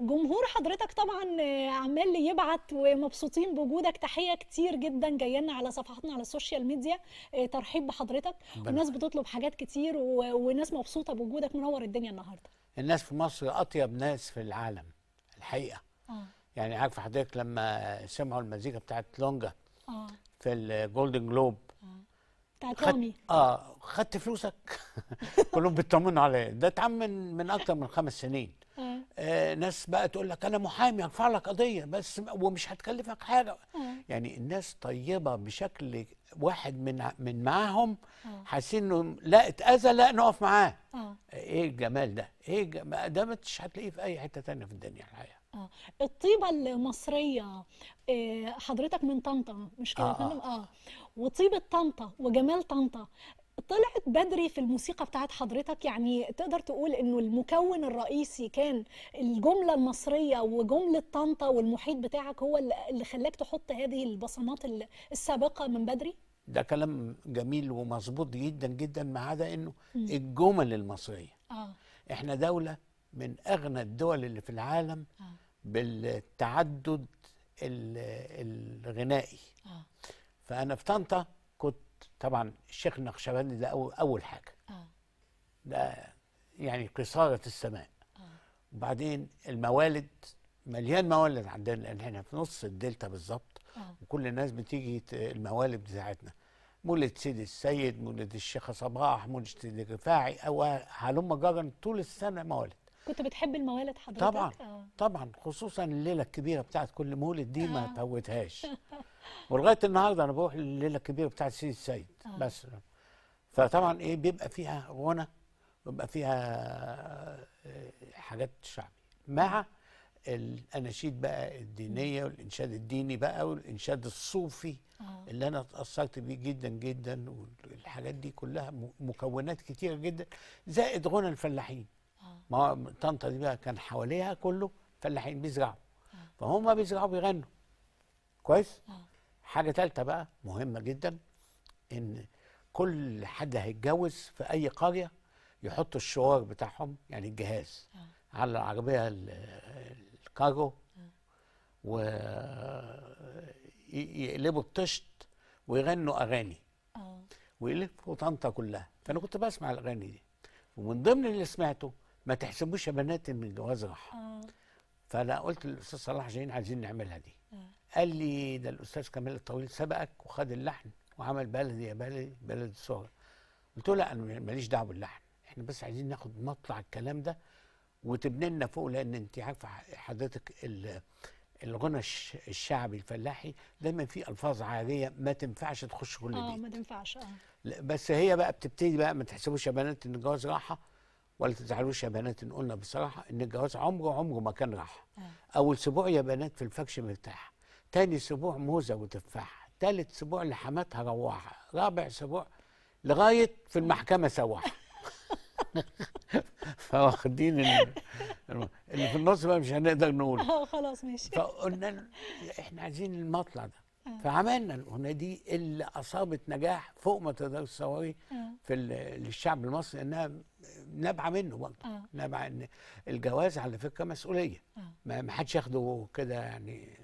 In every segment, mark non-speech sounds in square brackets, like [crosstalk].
جمهور حضرتك طبعا آه، عمال يبعت ومبسوطين بوجودك. تحية كتير جدا جاية لنا على صفحاتنا على السوشيال ميديا آه، ترحيب بحضرتك. ربنا وناس بتطلب حاجات كتير و- وناس مبسوطة بوجودك. منور الدنيا النهارده. الناس في مصر أطيب ناس في العالم الحقيقة. آه. يعني عارف حضرتك لما سمعوا المزيكا بتاعت لونجا آه. في الجولدن جلوب بتاعت خد آه خدت فلوسك؟ [laughs] كلهم بيطمنوا عليه ده اتعمل من من أكتر من خمس سنين. آه. ناس بقى تقول لك أنا محامي هرفع لك قضية بس ومش هتكلفك حاجة. يعني الناس طيبة بشكل واحد من من معاهم آه حاسين انه لا اتأذى لا نقف معاه. آه إيه الجمال ده؟ إيه الجمال ده مش هتلاقيه في أي حتة تانية في الدنيا الحقيقة. آه الطيبة المصرية آه، حضرتك من طنطا مش كده آه، فندم؟ آه. وطيبة طنطا وجمال طنطا طلعت بدري في الموسيقى بتاعت حضرتك يعني تقدر تقول إنه المكون الرئيسي كان الجملة المصرية وجملة طنطا والمحيط بتاعك هو اللي خلاك تحط هذه البصمات ال- السابقة من بدري؟ ده كلام جميل ومظبوط جدا جدا ما عدا إنه. الجمل المصرية. آه. إحنا دولة من أغنى الدول اللي في العالم آه. بالتعدد ال- الغنائي. آه. فأنا في طنطا طبعا الشيخ النقشبندي ده أول, أول حاجة. آه. ده يعني قصارة السماء. آه. وبعدين الموالد مليان موالد عندنا لأن إحنا في نص الدلتا بالظبط. آه. وكل الناس بتيجي الموالد بتاعتنا. مولد سيدي السيد مولد الشيخة صباح مولد سيدي الرفاعي أو هلم جرا طول السنة موالد. كنت بتحب الموالد حضرتك؟ طبعا آه. طبعا خصوصا الليلة الكبيرة بتاعت كل مولد دي ما آه. [laughs] ولغاية النهارده أنا بروح الليلة الكبيرة بتاعت سيدي السيد آه. بس. فطبعا إيه بيبقى فيها غنى بيبقى فيها آه، حاجات شعبي مع الأناشيد بقى الدينية والإنشاد الديني بقى والإنشاد الصوفي آه. اللي أنا اتاثرت بيه جدا جدا والحاجات دي كلها مكونات كتيرة جدا. زائد غنى الفلاحين. آه. ما هو طنطا دي بقى كان حواليها كله فلاحين بيزرعوا. آه. فهم بيزرعوا بيغنوا. كويس؟ آه. حاجة ثالثه بقى مهمة جدا إن كل حد هيتجوز في أي قرية يحطوا الشوار بتاعهم يعني الجهاز آه. على العربية ال- الكارو ويقلبوا الطشت ويغنوا أغاني آه. ويلفوا طنطا كلها. فأنا كنت بسمع الأغاني دي. ومن ضمن اللي سمعته ما تحسبوش يا بنات إن الجواز راح آه. فأنا قلت للأستاذ صلاح جايين عايزين نعملها دي. قال لي ده الأستاذ كمال الطويل سبقك وخد اللحن وعمل بلدي يا بلدي بلد الصغر قلت له لا أنا ماليش دعوة باللحن إحنا بس عايزين ناخد مطلع الكلام ده وتبني لنا فوق لأن أنت عارفة حضرتك ال- الغنى الش- الشعبي الفلاحي دايما فيه ألفاظ عاريه ما تنفعش تخش كل آه بيت. ما تنفعش آه. بس هي بقى بتبتدي بقى ما تحسبوش يا بنات إن الجواز راحة ولا تزعلوش يا بنات إن قلنا بصراحة إن الجواز عمره عمره ما كان راحة. آه. أول أسبوع يا بنات في الفكش مرتاح تاني أسبوع موزة وتفاح تالت أسبوع لحماتها روحها رابع أسبوع لغاية في المحكمة سواح [laughs] فواخدين اللي في النص بقى مش هنقدر نقول آه خلاص ماشي. فقلنا إحنا عايزين المطلع ده. آه. فعملنا الأغنية دي اللي أصابت نجاح فوق ما تقدر تصوري آه. في للشعب المصري إنها نابعة منه برضه. آه. نابعة إن الجواز على فكرة مسؤولية. آه. ما حدش ياخده كده يعني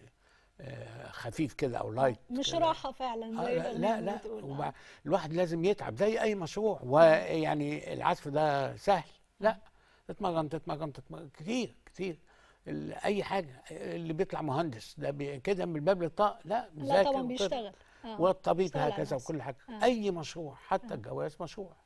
خفيف كده أو لايت مش كده. راحة فعلا آه، زي لا ما لا, لا. وبع- آه. الواحد لازم يتعب زي أي مشروع ويعني العزف ده سهل لا تتمرن تتمرن تتمرن كتير كتير أي حاجة اللي بيطلع مهندس ده بي- كده من الباب للطاق لا لا طبعا. بيشتغل آه. والطبيب هكذا. وكل حاجة آه. أي مشروع حتى الجواز مشروع